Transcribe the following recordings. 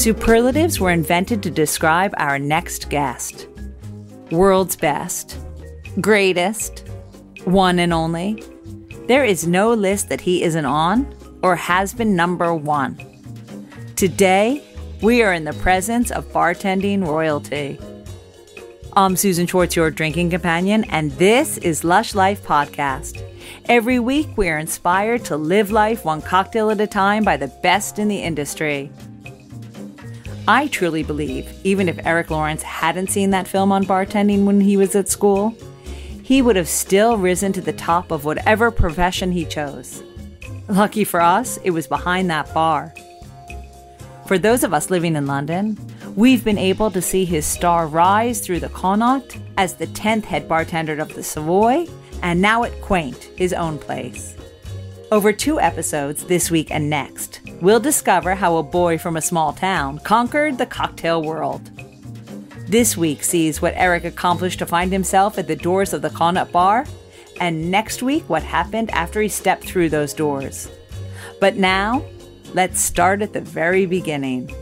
Superlatives were invented to describe our next guest. World's best, greatest, one and only. There is no list that he isn't on or has been number one. Today, we are in the presence of bartending royalty. I'm Susan Schwartz, your drinking companion, and this is Lush Life Podcast. Every week, we are inspired to live life one cocktail at a time by the best in the industry. I truly believe, even if Erik Lorincz hadn't seen that film on bartending when he was at school, he would have still risen to the top of whatever profession he chose. Lucky for us, it was behind that bar. For those of us living in London, we've been able to see his star rise through the Connaught as the 10th head bartender of the Savoy, and now at Kwant, his own place. Over two episodes, this week and next, we'll discover how a boy from a small town conquered the cocktail world. This week sees what Erik accomplished to find himself at the doors of the Connaught Bar, and next week what happened after he stepped through those doors. But now, let's start at the very beginning.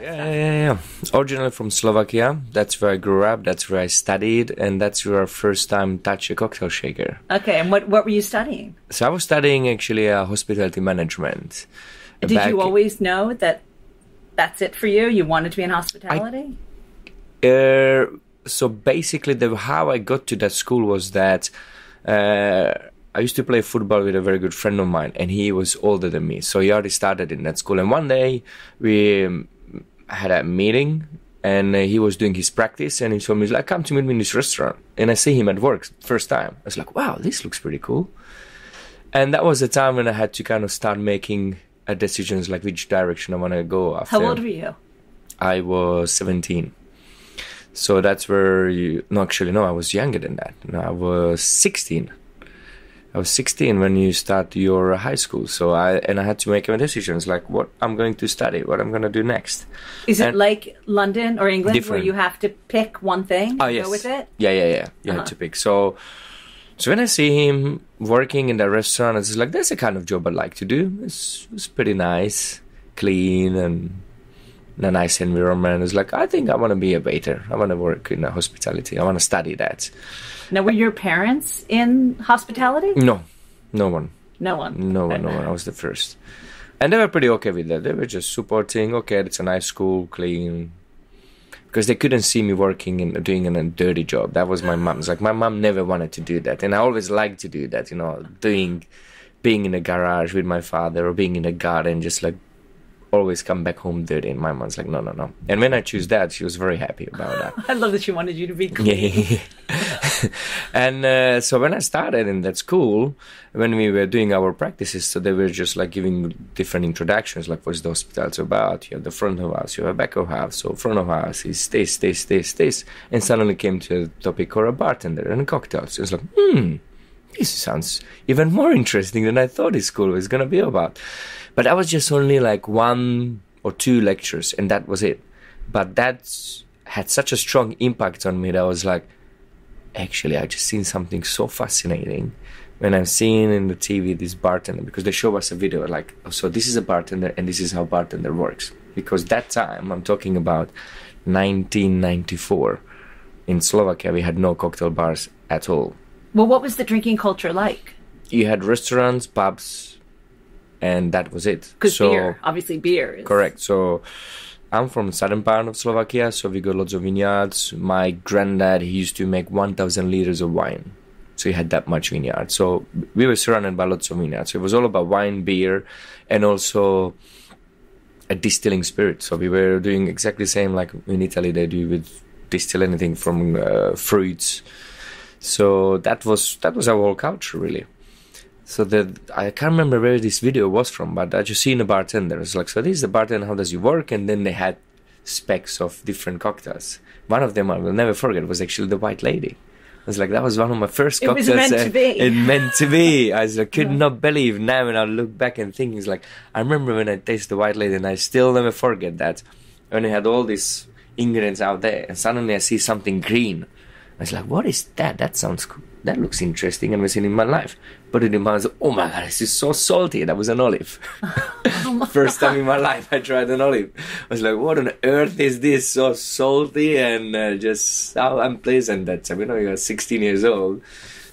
Yeah, yeah, yeah, yeah. Originally from Slovakia. That's where I grew up. That's where I studied, and that's where I first time touched a cocktail shaker. Okay, and what, what were you studying? So I was studying actually uh, hospitality management. Did Back- you always know that that's it for you? You wanted to be in hospitality? Uh, so basically, the how I got to that school was that uh, I used to play football with a very good friend of mine, and he was older than me. So he already started in that school. And one day we had a meeting, and uh, he was doing his practice, and he told me, he's like, "Come to meet me in this restaurant." And I see him at work first time. I was like, "Wow, this looks pretty cool." And that was the time when I had to kind of start making uh, decisions, like which direction I want to go after. How old were you? I was 17. So that's where you. No, actually, no, I was younger than that. No, I was 16. I was 16 when you start your high school. So I and I had to make my decisions, like what I'm going to study, what I'm going to do next. Is it like London or England Different. where you have to pick one thing and Oh yes, go with it? yeah, yeah, yeah. You Uh-huh. had to pick. So, so when I see him working in the restaurant, it's like that's the kind of job I like to do. It's it's pretty nice, clean, and a nice environment. It's like I think I want to be a waiter. I want to work in hospitality. I want to study that. Now, were your parents in hospitality? No, no one, No one. no one, no one. I was the first, and they were pretty okay with that. They were just supporting. Okay, it's a nice school, clean. Because they couldn't see me working and doing a dirty job. That was my mom's. Like my mom never wanted to do that, and I always liked to do that. You know, doing, being in a garage with my father or being in a garden, just like always come back home dirty. And my mom's like, no, no, no. And when I choose that, she was very happy about that. I love that she wanted you to be clean. Yeah. and uh, so when I started in that school, when we were doing our practices, so they were just like giving different introductions, like what's the hospitality about? You have the front of house, you have a back of house. So front of house is this, this, this, this, and suddenly came to a topic or a bartender and cocktails. It was like, hmm, this sounds even more interesting than I thought this school was gonna be about. But that was just only like one or two lectures, and that was it. But that had such a strong impact on me that I was like, actually, I just seen something so fascinating when I'm seeing in the TV this bartender because they show us a video like, oh, so this is a bartender and this is how bartender works. Because that time I'm talking about 1994 in Slovakia, we had no cocktail bars at all. Well, what was the drinking culture like? You had restaurants, pubs, and that was it. Because So- beer, obviously, beer. Is, Correct. So I'm from southern part of Slovakia, so we got lots of vineyards. My granddad he used to make 1,000 liters of wine, so he had that much vineyard. So we were surrounded by lots of vineyards. So it was all about wine, beer, and also a distilling spirit. So we were doing exactly the same like in Italy they do with distill anything from uh, fruits. So that was that was our whole culture really. So that I can't remember where this video was from, but I just seen a bartender. It's like, so this is the bartender. How does he work? And then they had specs of different cocktails. One of them I will never forget was actually the White Lady. I was like, that was one of my first cocktails. It was meant to uh, be. It meant to be. I was like, could not believe now when I look back and think, it's like, I remember when I tasted the White Lady and I still never forget that. When I had all these ingredients out there and suddenly I see something green. I was like, what is that? That sounds cool. that looks interesting. I've never seen it in my life. Put it in my mouth. Oh my god, this is so salty. That was an olive. First time in my life I tried an olive. I was like, what on earth is this? So salty and uh, just so unpleasant. That you know you're 16 years old,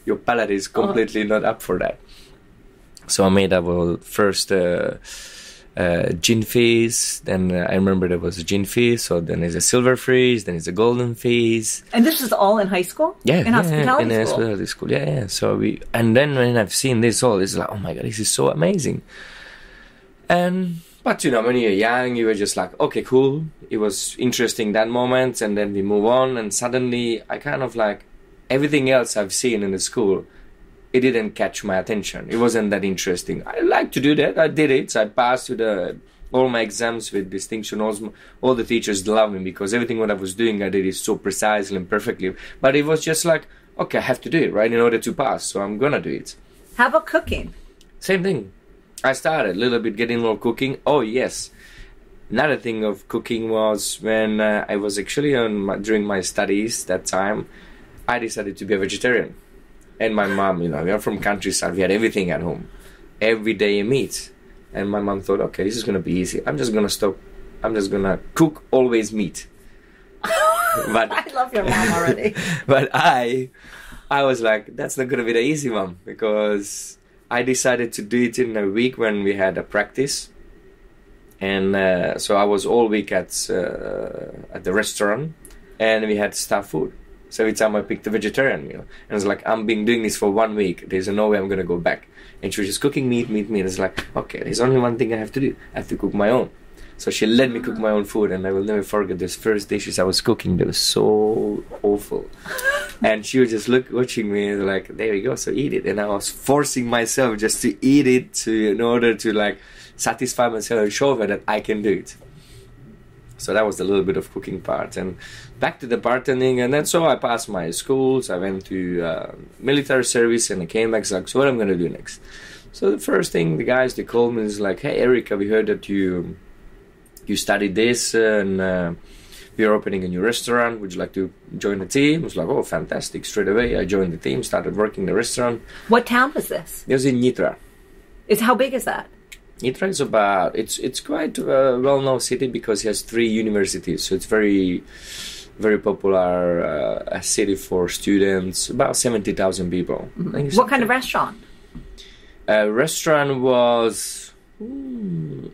your palate is completely not up for that. So I made our first. Uh, uh, gin fizz. Then uh, I remember there was a gin fizz. So then there's a silver fizz. Then it's a golden fizz. And this is all in high school. Yeah, in yeah, hospitality in school. hospitality school. Yeah, yeah. So we and then when I've seen this all, it's like, oh my god, this is so amazing. And but you know, when you're young, you were just like, okay, cool. It was interesting that moment, and then we move on, and suddenly I kind of like everything else I've seen in the school. It didn't catch my attention. It wasn't that interesting. I like to do that. I did it. So I passed to the all my exams with distinction. All, all the teachers loved me because everything what I was doing, I did it so precisely and perfectly. But it was just like, okay, I have to do it right in order to pass. So I'm gonna do it. How about cooking? Same thing. I started a little bit getting more cooking. Oh yes, another thing of cooking was when uh, I was actually on my, during my studies that time. I decided to be a vegetarian, and my mom, you know, we are from countryside. We had everything at home, every day a meat, and my mom thought, okay, this is gonna be easy. I'm just gonna stop. I'm just gonna cook always meat. but I love your mom already. but I, I was like, that's not gonna be the easy one because I decided to do it in a week when we had a practice, and uh, so I was all week at uh, at the restaurant, and we had staff food. So every time I picked the vegetarian meal, and I was like, I'm been doing this for one week. There's no way I'm gonna go back. And she was just cooking meat, meat, meat. And it's like, okay, there's only one thing I have to do. I have to cook my own. So she let me cook my own food, and I will never forget those first dishes I was cooking. They were so awful. and she was just look watching me and like, there you go, so eat it. And I was forcing myself just to eat it to in order to like satisfy myself and show her that I can do it. So that was a little bit of cooking part, and back to the bartending, and then so I passed my schools. I went to uh, military service, and I came back. Like, so what I'm gonna do next? So the first thing the guys they called me is like, "Hey, Erica, we heard that you you studied this and uh, we're opening a new restaurant. Would you like to join the team?" I was like, "Oh, fantastic!" Straight away, I joined the team, started working the restaurant. What town was this? It was in Nitra. Is how big is that? Nitra is about it's it's quite a well-known city because it has three universities, so it's very very popular uh, a city for students. About seventy thousand people. It's What kind of restaurant? uh, restaurant was hmm,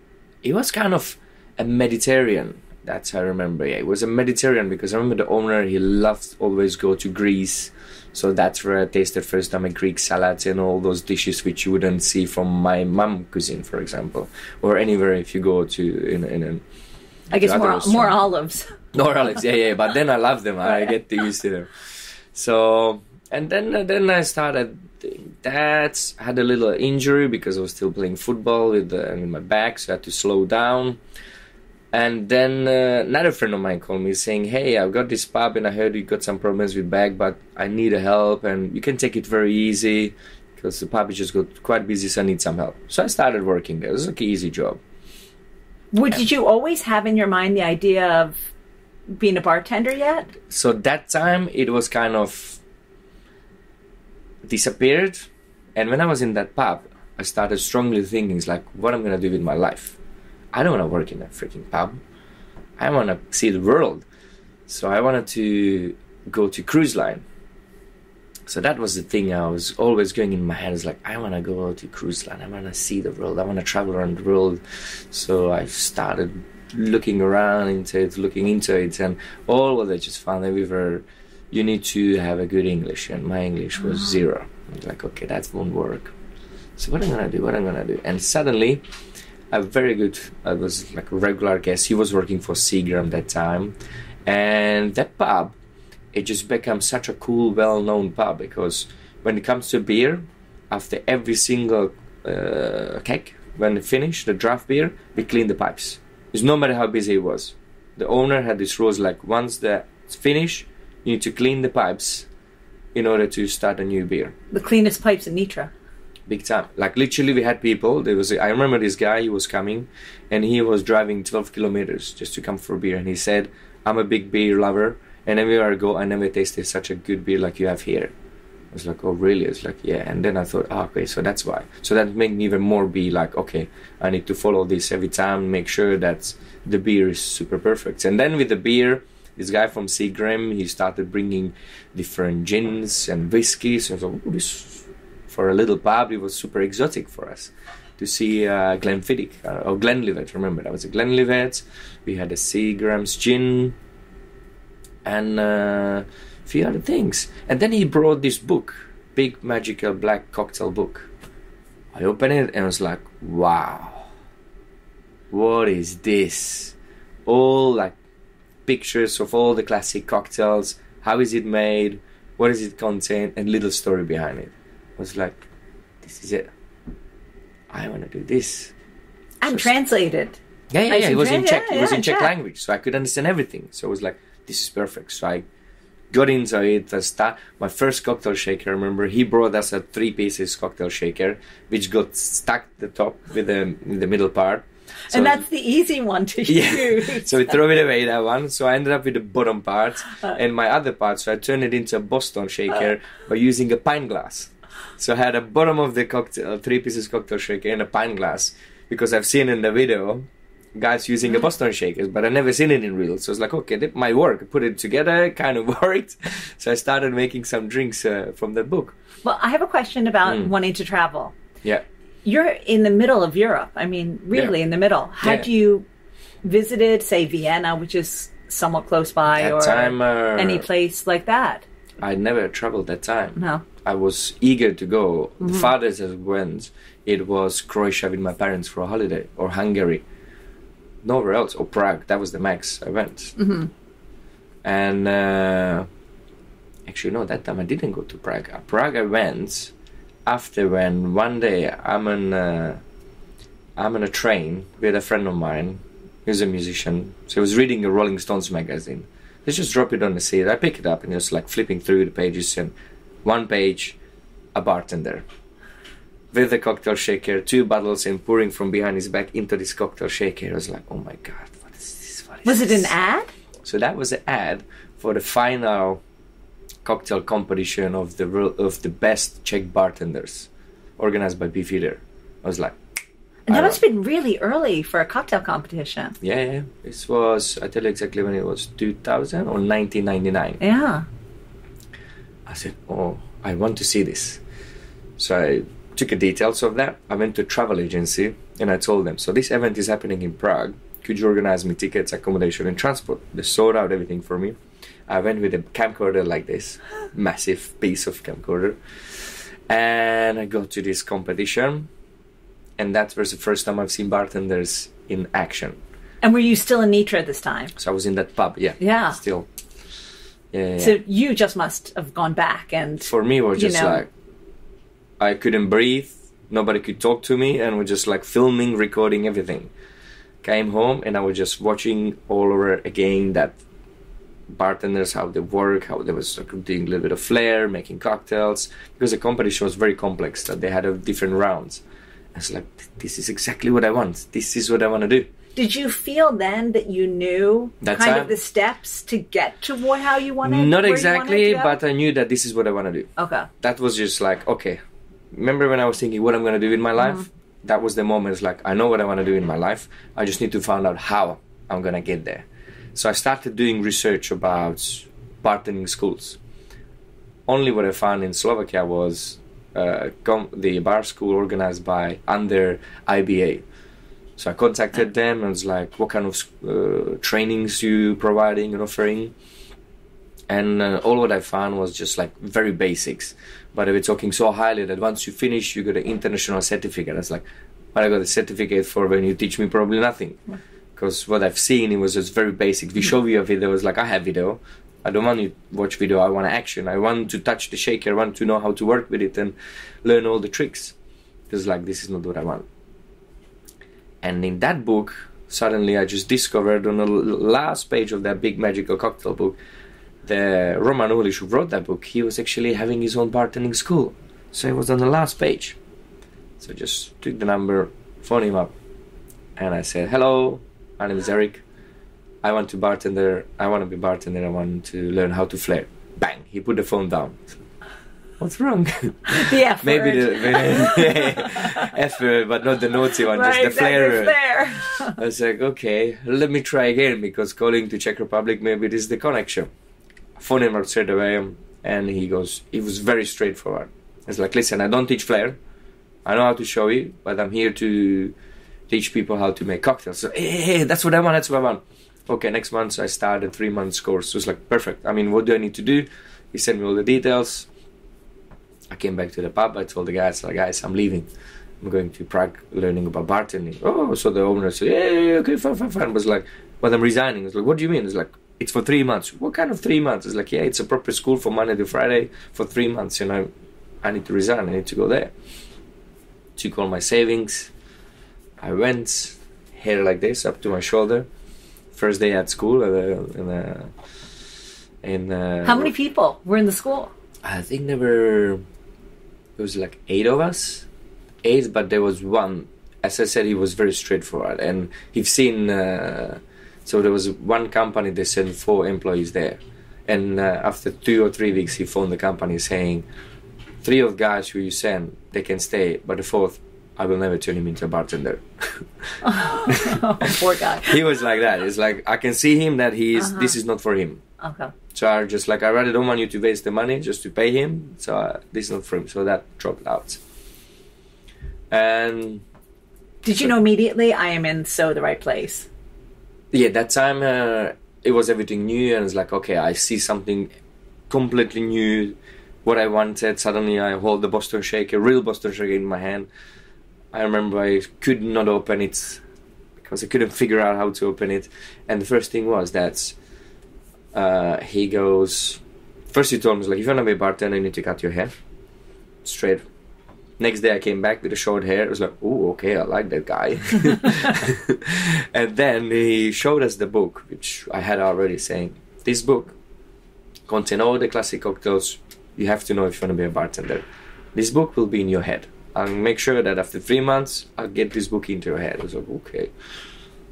it was kind of a Mediterranean. That's how I remember. Yeah, it was a Mediterranean because I remember the owner. He loved always go to Greece, so that's where I tasted first time a Greek salads and all those dishes which you wouldn't see from my mum cuisine, for example, or anywhere if you go to in in. in I guess more restaurant. more olives. no, Alex, yeah, yeah, but then I love them. I get to used to them. So, and then then I started doing that. I had a little injury because I was still playing football with, the, with my back, so I had to slow down. And then uh, another friend of mine called me saying, "Hey, I've got this pub, and I heard you got some problems with back, but I need a help, and you can take it very easy because the pub is just got quite busy, so I need some help." So I started working there. It was like an easy job. Would, did you always have in your mind the idea of being a bartender yet? so that time it was kind of disappeared and when i was in that pub i started strongly thinking it's like what i'm gonna do with my life i don't want to work in a freaking pub. I want to see the world. So i wanted to go to cruise line. So that was the thing i was always going in my head is like i want to go to cruise line. I want to see the world. I want to travel around the world. So i started looking around into it looking into it and all what i just found that we were you need to have a good english and my english was mm. zero. I was like okay that won't work. So what am i'm gonna do what am i'm gonna do? And suddenly a very good i was like a regular guest. He was working for seagram that time. And that pub it just became such a cool well-known pub because when it comes to beer after every single uh, keg when they finish the draft beer we clean the pipes. It's no matter how busy it was. The owner had this rules like once that's finished you need to clean the pipes in order to start a new beer. The cleanest pipes in Nitra. Big time like literally we had people there was i remember this guy he was coming and he was driving 12 kilometers just to come for beer and he said i'm a big beer lover and everywhere i go i never tasted such a good beer like you have here I was like, oh, really? It's like, yeah. And then I thought, oh, okay, so that's why. So that made me even more be like, okay, I need to follow this every time, make sure that the beer is super perfect. And then with the beer, this guy from Seagram, he started bringing different gins and whiskeys. And so oh, this, for a little pub, it was super exotic for us to see uh, Glenfiddich uh, or Glenlivet. Remember, that was a Glenlivet. We had a Seagram's gin and uh, a few other things. And then he brought this book, big magical black cocktail book. I opened it and I was like, wow, what is this? All like pictures of all the classic cocktails. How is it made? What does it contain? And little story behind it. Was like, this is it. I want to do this. And translated. Yeah, yeah, yeah. It was in Czech. yeah, it was yeah, in Czech Czech. language, so I could understand everything. So I was like, this is perfect. So I got into it. I start my first cocktail shaker. I remember he brought us a three pieces cocktail shaker, which got stuck the top with the the middle part. So- and that's the easy one to yeah. use. so we throw it away that one. So I ended up with the bottom part Uh. and my other part. So I turned it into a Boston shaker by using a pint glass. So I had a bottom of the cocktail, three pieces cocktail shaker and a pint glass because I've seen in the video guys using a Boston shakers, but I never seen it in real. So it's like, okay, that might work. Put it together, kind of worked. So I started making some drinks uh, from that book. well, I have a question about Hmm. wanting to travel. Yeah. You're in the middle of Europe. I mean, really Yeah. in the middle. Had Yeah. you visited, say, Vienna, which is somewhat close by, That or time, uh, any place like that? I never traveled that time. No. I was eager to go. Mm-hmm. The farthest I went, it was Croatia with my parents for a holiday, or Hungary. Nowhere else, or Prague. That was the max I went. Mm-hmm. And uh, actually, no, that time I didn't go to Prague. Uh, Prague I went after when one day I'm on, uh, I'm on a train with a friend of mine. He's a musician, so he was reading a Rolling Stones magazine. Let's just drop it on the seat. I pick it up and just like flipping through the pages and one page, a bartender with a cocktail shaker, two bottles, and pouring from behind his back into this cocktail shaker. I was like, oh my god, what is this? What is Was it an ad? So that was an ad for the final cocktail competition of the of the best Czech bartenders, organized by Beefeater. I was like, And that must have been really early for a cocktail competition. yeah, yeah. This was I tell you exactly when it was, 2000 or 1999. Yeah. I said, "Oh, I want to see this." So I took the details of that. I went to a travel agency and I told them, "So this event is happening in Prague. Could you organize me tickets, accommodation, and transport?" They sorted out everything for me. I went with a camcorder like this, massive piece of camcorder, and I go to this competition. And that was the first time I've seen bartenders in action. And were you still in Nitra at this time? So I was in that pub, yeah, Yeah. still, yeah. yeah. So you just must have gone back and for me it was you just know- like I couldn't breathe, nobody could talk to me, and we're just like filming, recording everything. Came home and I was just watching all over again that bartenders how they work, how they was like, doing a little bit of flair, making cocktails because the competition was very complex. That they had a different rounds. I was like, this is exactly what I want. This is what I want to do. Did you feel then that you knew That kind time- of the steps to get to what, how you wanted? Not exactly, wanted but I knew that this is what I want to do. okay. that was just like okay remember when i was thinking what i'm going to do in my life Mm-hmm. that was the moment it's like i know what i want to do in my life i just need to find out how i'm going to get there so i started doing research about bartending schools only what i found in slovakia was uh, com- the bar school organized by under iba so i contacted them and was like what kind of uh, trainings you providing and offering and uh, all what I found was just like very basics. But they were talking so highly that once you finish, you got an international certificate. I was like, what I got a certificate for when you teach me probably nothing. Because what I've seen, it was just very basic. We show you a video, it's like, I have video. I don't want to watch video, I want action. I want to touch the shaker, I want to know how to work with it and learn all the tricks. Because like, this is not what I want. And in that book, suddenly I just discovered on the last page of that big magical cocktail book, the Roman Ulish who wrote that book, he was actually having his own bartending school. So it was on the last page. So just took the number, phoned him up, and I said, Hello, my name is Erik. I want to bartender. I want to be bartender. I want to learn how to flare. Bang! He put the phone down. What's wrong? The F Maybe word. the F word, but not the naughty one, right, just the flare word. I was like, okay, let me try again because calling to Czech Republic, maybe this is the connection. Phone him straight away, and he goes, he was very straightforward. He's like, listen, I don't teach flair. I know how to show you, but I'm here to teach people how to make cocktails. So, hey, hey, hey, that's what I want, that's what I want. Okay, next month I start a three months course. So it's like, perfect. I mean, what do I need to do? He sent me all the details. I came back to the pub. I told the guys, like, guys, I'm leaving. I'm going to Prague learning about bartending. Oh, so the owner said, yeah, yeah, yeah, okay, fine, fine, fine. I was like, but I'm resigning. I was like, what do you mean? It's like, it's for three months. What kind of three months? It's like, yeah, it's a proper school for Monday to Friday for three months. You know, I need to resign. I need to go there. Took all my savings. I went, hair like this, up to my shoulder. First day at school, uh, in, uh, in uh, How many people were in the school? I think there were was like eight of us, eight, but there was one. As I said, he was very straightforward, and he've seen. Uh, so there was one company they sent four employees there, and uh, after two or three weeks, he phoned the company saying, three of guys who you send they can stay, but the fourth. I will never turn him into a bartender. oh, poor guy. he was like that. It's like I can see him that he is. Uh-huh. This is not for him. Okay. So I just like I rather don't want you to waste the money just to pay him. So uh, this is not for him. So that dropped out. And Did you know immediately I am in so the right place? yeah, that time uh, it was everything new, and it's like okay, I see something completely new. What I wanted. Suddenly, I hold the Boston Shaker, real Boston Shaker, in my hand. I remember I could not open it because I couldn't figure out how to open it. And the first thing was that uh, he goes. First, he told me, like, if you want to be a bartender, you need to cut your hair straight. Next day, I came back with a short hair. It was like, oh, okay, I like that guy. and then he showed us the book, which I had already saying, this book contains all the classic cocktails you have to know if you want to be a bartender. This book will be in your head. I'll make sure that after three months, I'll get this book into your head. I was like, okay.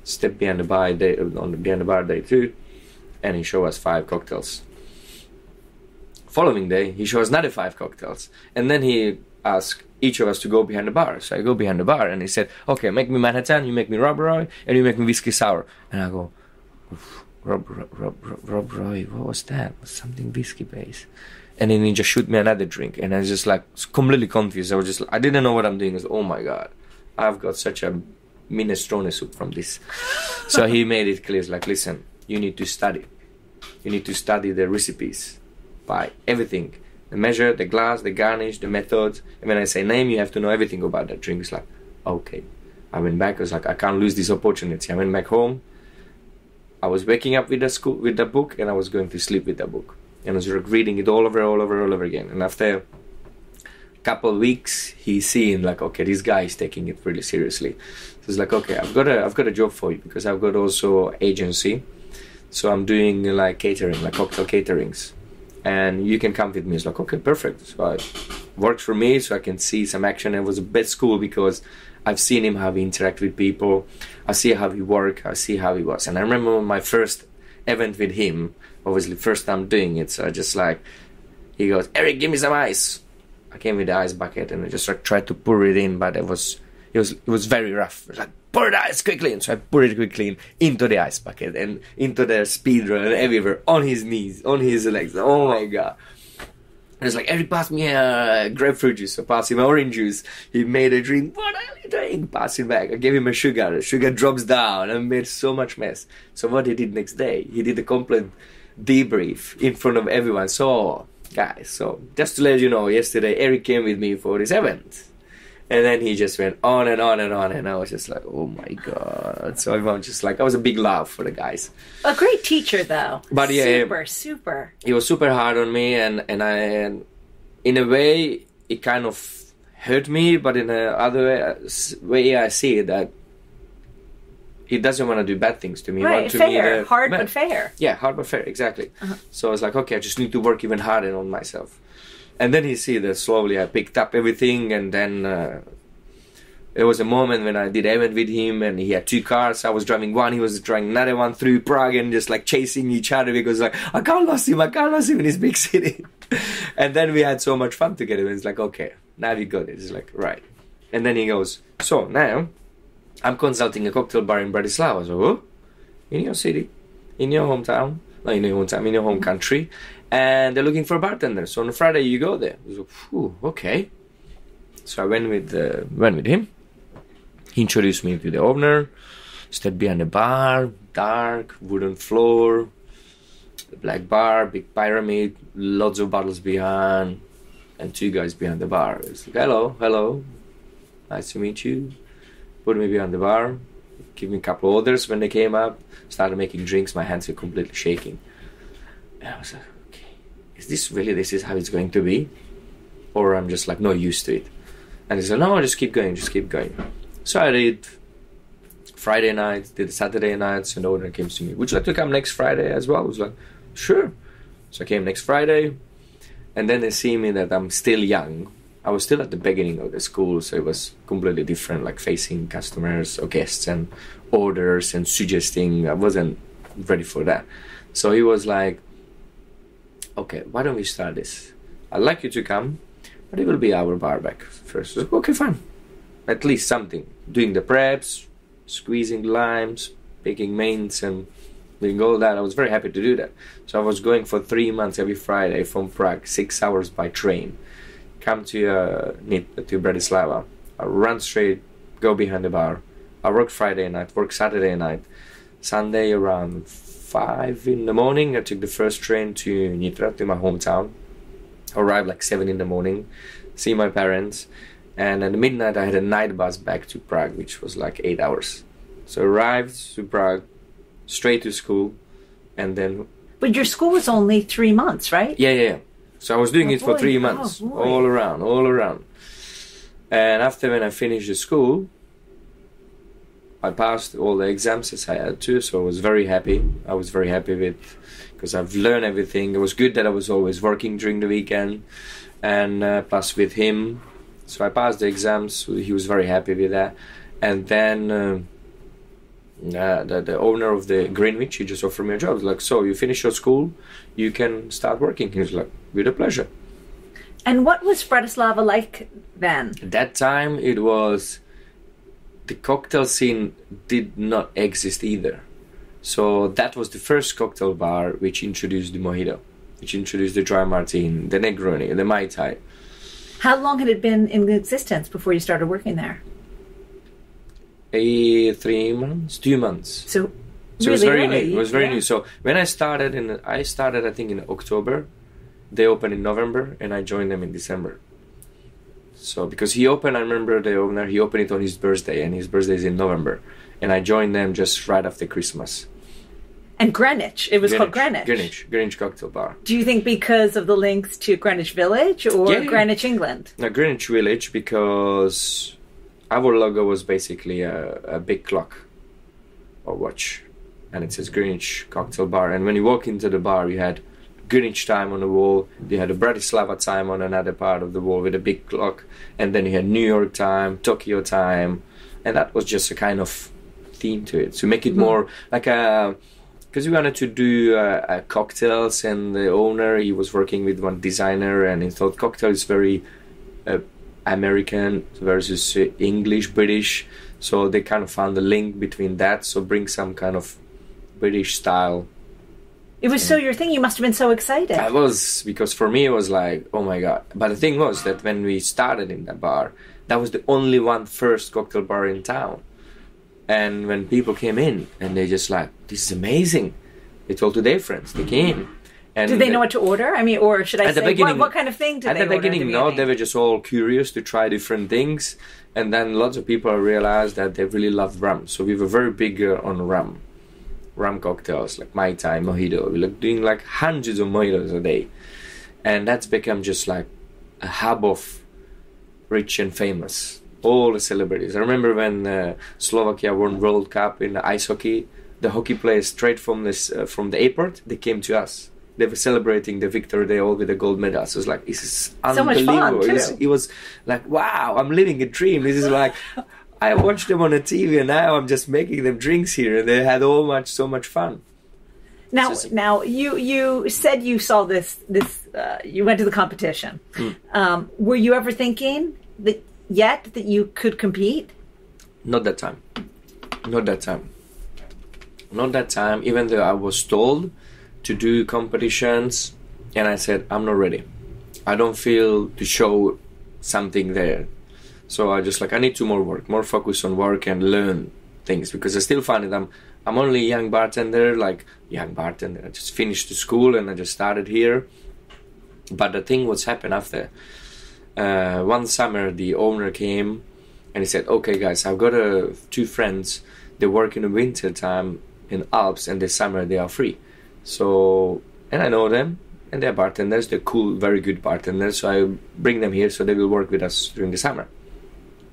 Step behind the bar day on the behind the bar day two, and he showed us five cocktails. Following day, he showed us another five cocktails, and then he asked each of us to go behind the bar. So I go behind the bar, and he said, "Okay, make me Manhattan, you make me Rob Roy, and you make me whiskey sour." And I go, "Oof, Rob, Rob, Rob, Rob, Roy, what was that? Something whiskey based? And then he just shoot me another drink, and I was just like completely confused. I was just, I didn't know what I'm doing. I was, oh my god, I've got such a minestrone soup from this. so he made it clear, like, listen, you need to study. You need to study the recipes by everything. The measure, the glass, the garnish, the method. And when I say name, you have to know everything about that drink. It's like, okay. I went back. I was like, I can't lose this opportunity. I went back home. I was waking up with the school with the book, and I was going to sleep with the book. And I was reading it all over, all over, all over again. And after a couple of weeks, he's seeing like, okay, this guy is taking it really seriously. So it's like, okay, I've got a, I've got a job for you because I've got also agency. So I'm doing like catering, like cocktail caterings, and you can come with me. It's like, okay, perfect. So it works for me, so I can see some action. It was a bit school because I've seen him how he interact with people. I see how he work. I see how he was. And I remember my first event with him. Obviously, first time doing it. So I just like, he goes, Erik, give me some ice. I came with the ice bucket and I just like tried to pour it in, but it was it was it was very rough. It was like pour the ice quickly, and so I poured it quickly into the ice bucket and into the speed run and everywhere on his knees, on his legs. Oh my god! And it's like Erik, pass me a grapefruit juice. So pass him orange juice. He made a drink. What are you doing? Pass him back. I gave him a sugar. The sugar drops down and made so much mess. So what he did next day? He did a complete debrief in front of everyone. So guys, so just to let you know, yesterday Erik came with me for this event. And then he just went on and on and on, and I was just like, "Oh my god!" So I was just like, I was a big laugh for the guys. A great teacher, though. But yeah, super, super. he was super hard on me and and I and in a way it kind of hurt me but in a other way, way I see it that he doesn't want to do bad things to me Right, to me fair. the Hard man. but fair. yeah hard but fair exactly uh-huh. so I was like okay I just need to work even harder on myself and then he see that slowly I picked up everything and then uh, there was a moment when I did event with him and he had two cars. I was driving one, he was driving another one through Prague and just like chasing each other because like I can't lose him, I can't lose him in this big city. and then we had so much fun together. And it's like, okay, now we got it. It's like, right. And then he goes, so now I'm consulting a cocktail bar in Bratislava. So, in your city, in your hometown, not in your hometown, in your home country, and they're looking for a bartender. So on Friday you go there. So, Phew, okay. So I went with uh, went with him. He introduced me to the owner. Stepped behind the bar, dark wooden floor, black bar, big pyramid, lots of bottles behind, and two guys behind the bar. It's like, hello, hello, nice to meet you. Put me behind the bar, give me a couple orders. When they came up, started making drinks. My hands were completely shaking. And I was like, okay, is this really this is how it's going to be, or I'm just like not used to it? And he said, no, just keep going, just keep going. So I did Friday night, did Saturday nights, and the owner came to me. Would you like to come next Friday as well? I was like, sure. So I came next Friday, and then they see me that I'm still young. I was still at the beginning of the school, so it was completely different, like facing customers or guests and orders and suggesting. I wasn't ready for that. So he was like, okay, why don't we start this? I'd like you to come, but it will be our bar back first. Like, okay, fine. At least something. Doing the preps, squeezing limes, picking mains, and doing all that. I was very happy to do that. So I was going for three months every Friday from Prague, six hours by train. Come to uh, to Bratislava. I run straight, go behind the bar. I work Friday night, work Saturday night. Sunday around five in the morning, I took the first train to Nitra, to my hometown. Arrived like seven in the morning, see my parents, and at midnight I had a night bus back to Prague, which was like eight hours. So arrived to Prague, straight to school, and then But your school was only three months, right? yeah, yeah. yeah. So I was doing Oh, it for boy. three Oh, months, boy. all around, all around. And after when I finished the school, I passed all the exams as I had to, so I was very happy. I was very happy with because I've learned everything. It was good that I was always working during the weekend, and uh, plus with him, so I passed the exams. He was very happy with that, and then. Uh, uh, the, the owner of the Greenwich, he just offered me a job. He's like, so you finish your school, you can start working. He was like, with a pleasure. And what was Bratislava like then? At that time, it was the cocktail scene did not exist either. So that was the first cocktail bar which introduced the mojito, which introduced the dry martini, the Negroni, the Mai Tai. How long had it been in existence before you started working there? A three months, two months. So, So it was very early, new. It was very yeah. new. So when I started in, I started I think in October. They opened in November, and I joined them in December. So because he opened, I remember the owner. He opened it on his birthday, and his birthday is in November, and I joined them just right after Christmas. And Greenwich. It was called Greenwich. Greenwich, Greenwich Cocktail Bar. Do you think because of the links to Greenwich Village or yeah. Greenwich, England? No, Greenwich Village because our logo was basically a, a big clock or watch, and it says Greenwich Cocktail Bar. And when you walk into the bar, you had Greenwich time on the wall. You had a Bratislava time on another part of the wall with a big clock, and then you had New York time, Tokyo time, and that was just a kind of theme to it to make it more like a because we wanted to do uh, uh, cocktails and the owner he was working with one designer and he thought cocktail is very uh, american versus uh, english british so they kind of found the link between that so bring some kind of british style It was so your thing. You must have been so excited. I was because for me it was like, oh my god. But the thing was that when we started in that bar, that was the only one first cocktail bar in town. And when people came in and they just like, this is amazing. They told to their friends. They came. And Did they know what to order? I mean, or should I At the say, beginning- what, what kind of thing did at they the order beginning, at the beginning, no, they were just all curious to try different things, and then lots of people realized that they really loved rum. So we were very big uh, on rum, rum cocktails like Mai Tai, mojito. We were doing like hundreds of mojitos a day, and that's become just like a hub of rich and famous. All the celebrities. I remember when uh, Slovakia won World Cup in ice hockey. The hockey players straight from this uh, from the airport, they came to us. They were celebrating the victory. They all with the gold medals. It was like this is So much fun, unbelievable. it, was, like wow, I'm living a dream. This is like I watched them on the TV, and now I'm just making them drinks here, and they had all much so much fun. Now, So- now you you said you saw this this uh, you went to the competition. Hmm. Um, were you ever thinking that yet that you could compete? Not that time. Not that time. Not that time. Even though I was told to do competitions, and I said I'm not ready. I don't feel to show something there. So I just like I need to more work, more focus on work and learn things because I still find it I'm I'm only a young bartender, like young bartender. I just finished the school and I just started here. But the thing what's happened after uh, one summer the owner came and he said, "Okay, guys, I've got uh, two friends. They work in the winter time in Alps, and this summer they are free. So, and I know them, and they're bartenders. They're cool, very good bartenders. So I bring them here, so they will work with us during the summer.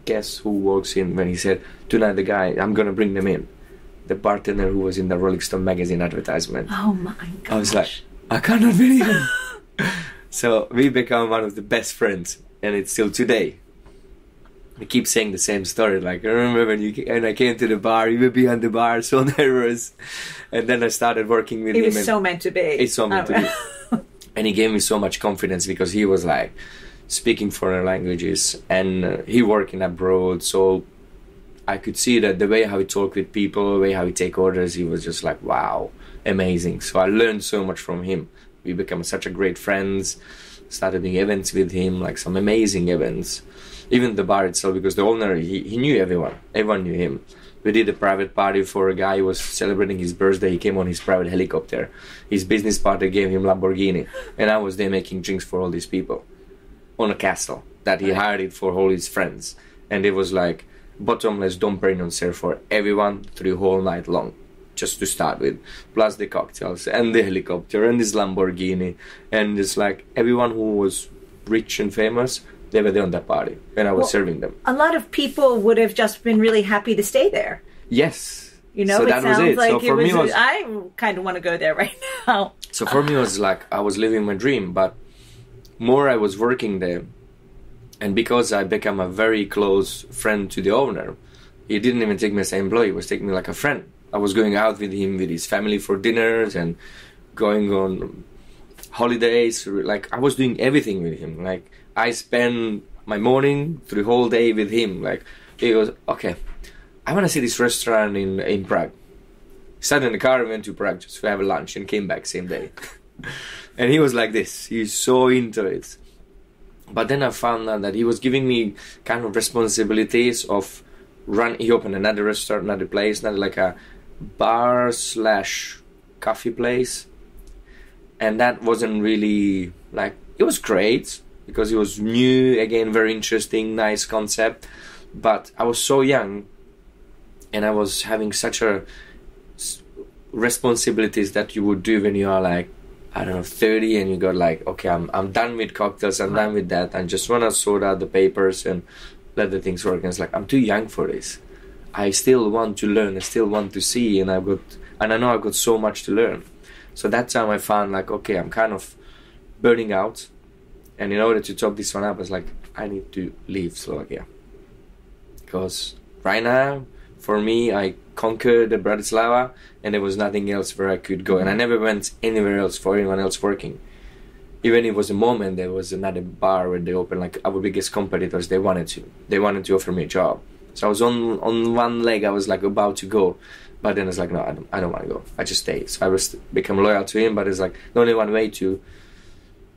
Guess who walks in when he said, "Tonight, the guy, I'm gonna bring them in." The bartender who was in the Rolling Stone magazine advertisement. Oh my god! I was like, I cannot believe it. so we become one of the best friends, and it's still today. We keep saying the same story. Like I remember when you and I came to the bar, you were behind the bar, so nervous, and then I started working with it him. was so meant to be. It's so meant to be. and he gave me so much confidence because he was like speaking foreign languages and uh, he working abroad, so I could see that the way how he talk with people, the way how he take orders, he was just like wow, amazing. So I learned so much from him. We became such a great friends. Started doing events with him, like some amazing events. Even the bar itself, because the owner he, he knew everyone. Everyone knew him. We did a private party for a guy who was celebrating his birthday. He came on his private helicopter. His business partner gave him Lamborghini, and I was there making drinks for all these people on a castle that he hired it for all his friends. And it was like bottomless Dom Perignon served for everyone through whole night long, just to start with, plus the cocktails and the helicopter and this Lamborghini, and it's like everyone who was rich and famous, they were there on that party, and I was Well- serving them. a lot of people would have just been really happy to stay there. Yes, You know, so it that was sounds it. like so it for was. me, it was I kind of want to go there right now. So for me, it was like I was living my dream, but more I was working there, and because I became a very close friend to the owner, he didn't even take me as an employee; he was taking me like a friend. I was going out with him, with his family for dinners, and going on holidays. Like I was doing everything with him. Like I spent my morning through the whole day with him. Like he was okay. I want to see this restaurant in in Prague. Sat in the car and went to Prague just to have a lunch and came back same day. and he was like this. He's so into it. But then I found out that he was giving me kind of responsibilities of run. He opened another restaurant, another place, not like a bar slash coffee place, and that wasn't really like it was great because it was new again, very interesting, nice concept. But I was so young, and I was having such a responsibilities that you would do when you are like I don't know 30 and you got like okay I'm I'm done with cocktails I'm done with that I just want to sort out the papers and let the things work. And it's like I'm too young for this. I still want to learn I still want to see and I've got and I know I've got so much to learn so that time I found like okay I'm kind of burning out. And in order to top this one up I was like I need to leave Slovakia. Because right now for me I conquered the Bratislava and there was nothing else where I could go. And I never went anywhere else for anyone else working. Even if it was a moment there was another bar where they opened like our biggest competitors they wanted to they wanted to offer me a job. So I was on on one leg I was like about to go but then it's like no I don't, I don't want to go. I just stay. So I was become loyal to him but it's like the only one way to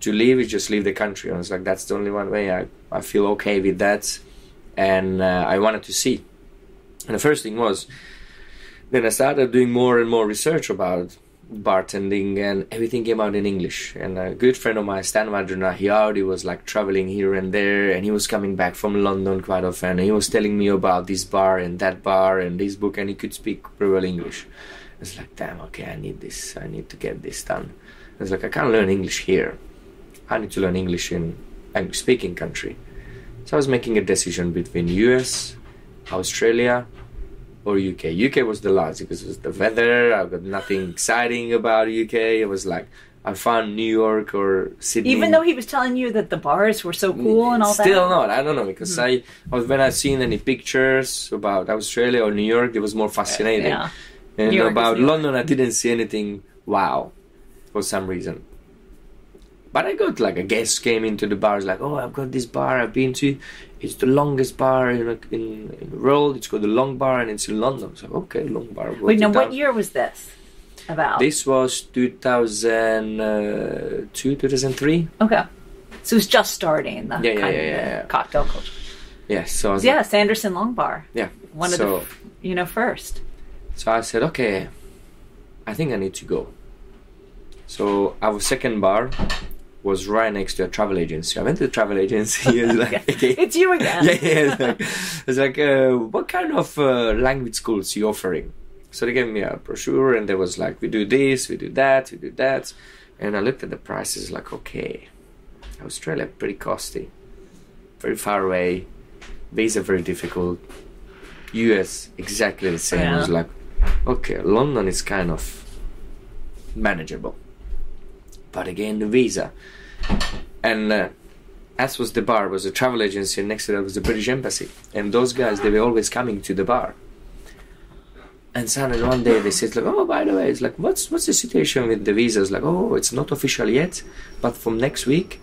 to leave is just leave the country. And it's like that's the only one way. I, I feel okay with that. And uh, I wanted to see. And the first thing was then I started doing more and more research about bartending and everything came out in English. And a good friend of mine, Stan Vadrna, he already was like traveling here and there and he was coming back from London quite often. And he was telling me about this bar and that bar and this book and he could speak pretty well English. It's like, damn, okay, I need this. I need to get this done. It's like, I can't learn English here. I need to learn English in English speaking country. So I was making a decision between US, Australia, or UK. UK was the last because it was the weather. I got nothing exciting about UK. It was like I found New York or Sydney. Even though he was telling you that the bars were so cool mm, and all that. Still not. I don't know because hmm. I, I was when I seen any pictures about Australia or New York, it was more fascinating. Yeah. And New York is about London, I didn't see anything wow, for some reason. But I got like a guest came into the bars like, oh, I've got this bar I've been to. It's the longest bar in in, in the world. It's called the Long Bar, and it's in London. So okay, Long Bar. Wait, now what year was this about? This was 2002, uh, 2003. Okay. So it was just starting the Yeah, yeah, kind yeah, of yeah, cocktail culture. Yeah, so I was Yeah, Sanderson Long Bar. yeah. One of the, you know, first. So I said, okay, I think I need to go. So our second bar was right next to a travel agency. I went to the travel agency. It's like, okay. It's you again. yeah, yeah. It's like, it's like uh, what kind of uh, language schools you offering? So they gave me a brochure, and there was like, we do this, we do that, we do that, and I looked at the prices, like, okay, Australia pretty costly, very far away, visa very difficult. US exactly the same. I was like, okay, London is kind of manageable, but again the visa, and. Uh, as was the bar was a travel agency and next to that was the british embassy. And those guys they were always coming to the bar. And suddenly one day they said like oh by the way it's like what's what's the situation with the visas? Like oh it's not official yet but from next week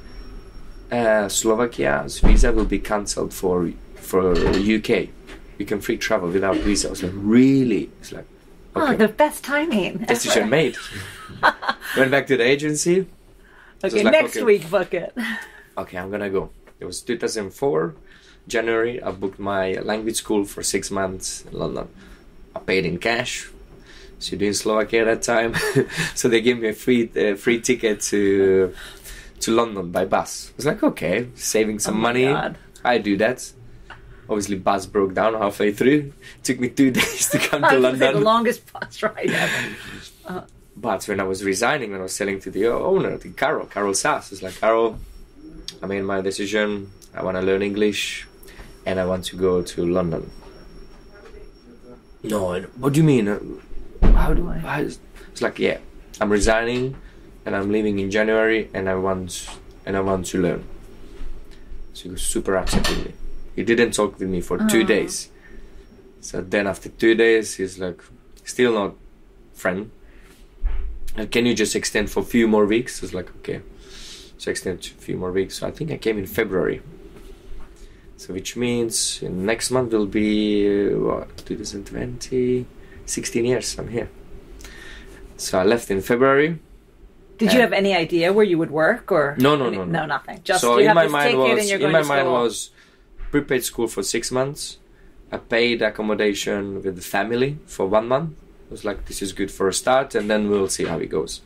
uh, slovakia's visa will be cancelled for for uk you can free travel without visa. I was like really? It's like Oh, the best timing. decision made went back to the agency Okay, like, next okay. week, book it. okay, I'm gonna go. It was 2004, January. I booked my language school for six months in London. I paid in cash. So you're doing Slovakia at that time, so they gave me a free uh, free ticket to to London by bus. I was like, okay, saving some Oh money. God. I do that. Obviously, bus broke down halfway through. It took me two days to come to was London. the longest bus ride ever. But when I was resigning, when I was selling to the owner, to Carol, Carol Sass, it's like, Carol, I made my decision. I want to learn English and I want to go to London. No, what do you mean? Uh, How do I? How is, it's like, yeah, I'm resigning and I'm leaving in January and I want and I want to learn. So he was super upset with me. He didn't talk with me for two days. So then after two days, he's like, still not friend. Uh, can you just extend for a few more weeks? I was like, okay. So extend a few more weeks. So I think I came in February. So which means next month will be uh, what 2020, 16 years I'm here. So I left in February. Did you have any idea where you would work, or No, no, any- no, no, no. nothing. Just so you in have my mind was and you're in going my mind was prepaid school for six months. a paid accommodation with the family for one month. I was like, this is good for a start, and then we'll see how it goes.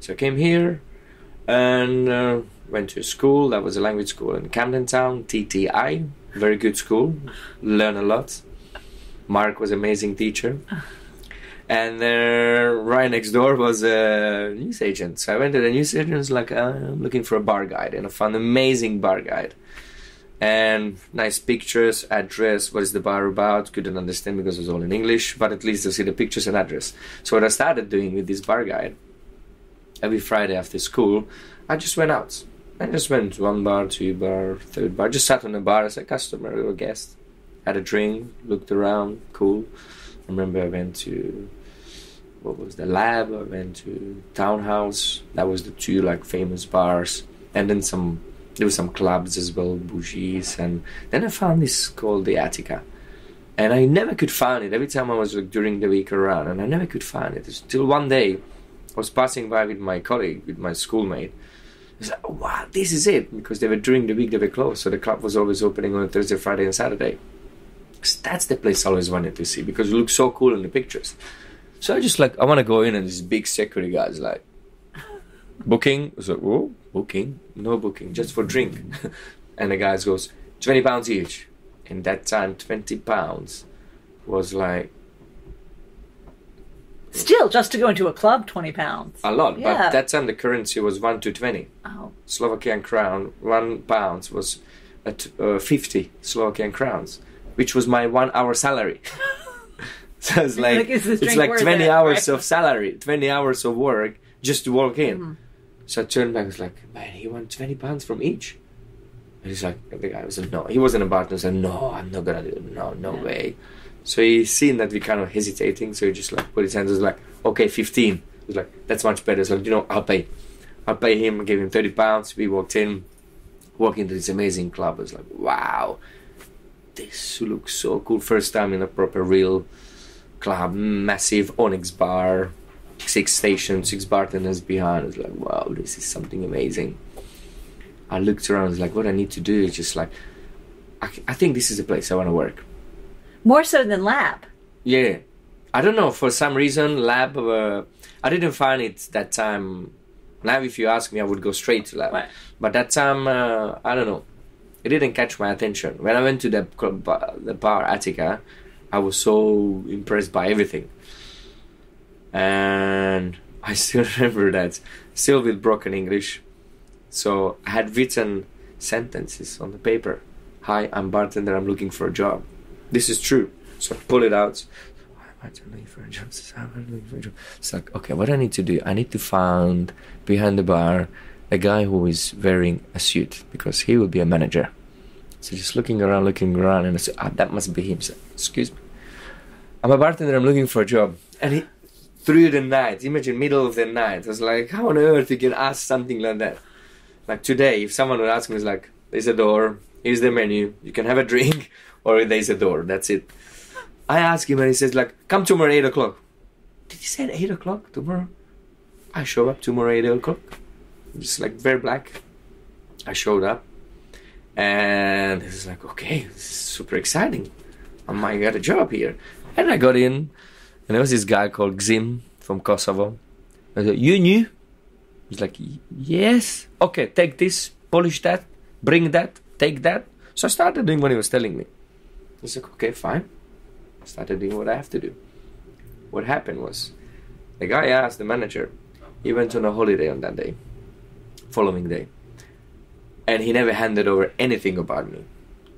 So I came here and uh, went to a school. That was a language school in Camden Town, TTI. Very good school. Learn a lot. Mark was amazing teacher. And uh, right next door was a news agent. So I went to the news agent. was like, I'm looking for a bar guide, and I found an amazing bar guide. And nice pictures, address, what is the bar about? Couldn't understand because it was all in English, but at least I see the pictures and address. So what I started doing with this bar guide, every Friday after school, I just went out. I just went to one bar, two bar, third bar. Just sat on a bar as a customer or a guest. Had a drink, looked around, cool. I remember I went to what was the lab? I went to Townhouse. That was the two like famous bars, and then some. There were some clubs as well, bougies, and then I found this called the Attica, and I never could find it. Every time I was like during the week around, and I never could find it. Until one day, I was passing by with my colleague, with my schoolmate. I was like, wow, this is it because they were during the week they were closed, so the club was always opening on Thursday, Friday, and Saturday. 'Cause that's the place I always wanted to see because it looks so cool in the pictures. So I just like I want to go in and this big security guy's like booking. I was like, oh, booking, no booking, just for drink. and the guy goes twenty pounds each. In that time, twenty pounds was like Still, just to go into a club, twenty pounds. a lot. Yeah. But that time the currency was one to twenty. Oh, Slovakian crown, one pound was at uh, 50 Slovakian crowns, which was my one hour salary. so it's like, Like, it's like 20 it? hours Right. of salary, 20 hours of work just to walk in. Mm-hmm. So I turned back, was like, man, he won 20 pounds from each. And he's like, the guy was like, no, he wasn't a partner. said, no, I'm not gonna do it. No, no way. So he seen that we kind of hesitating, so he just like put his hands, was like, okay, 15. He's like, that's much better. So you know, I'll pay. I'll pay him. I gave him thirty pounds. We walked in, walked into this amazing club. I was like, wow, this looks so cool. First time in a proper real club, massive onyx bar, six stations, six bartenders behind. It's like, wow, this is something amazing. I looked around. It's like, what I need to do is just like, I, I think this is the place I want to work. More so than lab. Yeah, I don't know for some reason lab. Uh, I didn't find it that time. Now, if you ask me, I would go straight to lab. Right. But that time, uh, I don't know. It didn't catch my attention. When I went to the club, the bar Attica, I was so impressed by everything. And I still remember that, still with broken English. So I had written sentences on the paper. Hi, I'm bartender. I'm looking for a job. This is true. So I pull it out. I'm looking for a job. I'm looking for a job. It's like, okay, what I need to do? I need to find behind the bar a guy who is wearing a suit because he will be a manager. So just looking around, looking around, and I said, ah, that must be him. So, Excuse me. I'm a bartender. I'm looking for a job. And he, through the night, imagine middle of the night. I was like, how on earth you can ask something like that? Like today, if someone would ask me, it's like, there's a door, here's the menu, you can have a drink, or there's a door. That's it. I ask him, and he says like, come tomorrow eight o'clock. Did he say eight o'clock tomorrow? I show up tomorrow eight o'clock. Just like very black. I showed up, and is like, okay, super exciting. Oh I might get a job here. And I got in, and there was this guy called Xim from Kosovo. I said, you knew? He's like, yes. Okay, take this, polish that, bring that, take that. So I started doing what he was telling me. I was like, okay, fine. I started doing what I have to do. What happened was, the guy asked the manager, he went on a holiday on that day, following day, and he never handed over anything about me.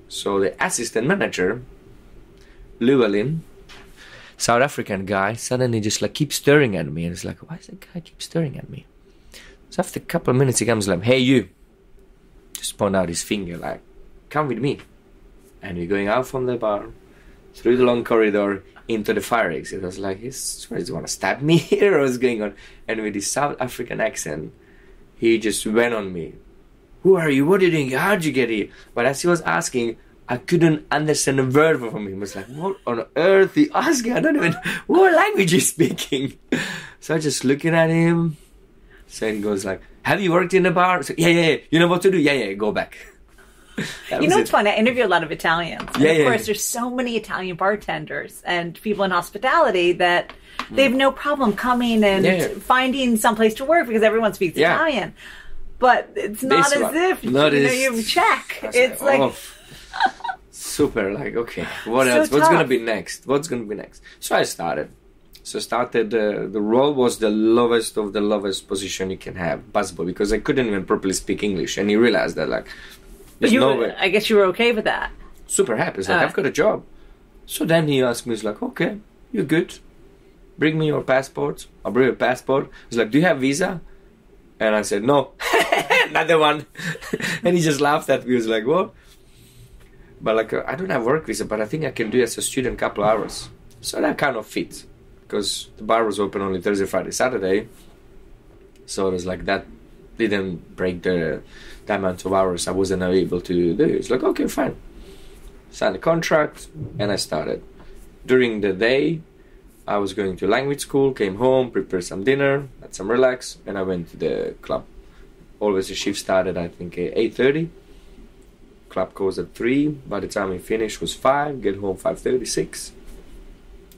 So the assistant manager, Llewellyn, South African guy, suddenly just like keeps staring at me, and it's like, why is that guy keep staring at me? So after a couple of minutes, he comes like, "Hey, you!" Just point out his finger, like, "Come with me." And we're going out from the bar, through the long corridor into the fire exit. I was like, "He's what, does he want to stab me here? What's going on?" And with his South African accent, he just went on me. Who are you? What are you doing? How'd you get here? But as he was asking, I couldn't understand a word from him. I was like, what on earth he asking? I don't even what language he's speaking. So I just looking at him. So he goes like, Have you worked in a bar? So, yeah, yeah, yeah. You know what to do? Yeah, yeah, go back. That You know, it. fun. I interview a lot of Italians. And Yeah, of yeah, course, yeah. there's so many Italian bartenders and people in hospitality that they have no problem coming and Mm. Finding someplace to work because everyone speaks. Italian. But it's not This as one. if Not you know you check. It's like oh, super. Like, okay, what So else? What's gonna be next? What's gonna be next? So I started. So started. Uh, the role was the lowest of the lowest position you can have, busboy, because I couldn't even properly speak English, and he realized that like, there's you. no. I guess you were okay with that. super happy. It's like. I've got a job. So then he asked me, he's like, okay, you're good. Bring me your passport. I'll bring your passport. He's like, do you have visa? And I said, no. Another one. and he just laughed at me. He was like, what? But like, I don't have work visa, but I think I can do it as a student couple hours. So that kind of fit. Because the bar was open only Thursday, Friday, Saturday. So it was like that didn't break the, the amount of hours I wasn't able to do. It's like, okay, fine signed a contract, and I started. During the day, I was going to language school, came home, prepared some dinner, had some relax, and I went to the club. Always the shift started, I think, at 8.30. Club closed at 3. By the time we finished was 5. Get home 5.30, 6.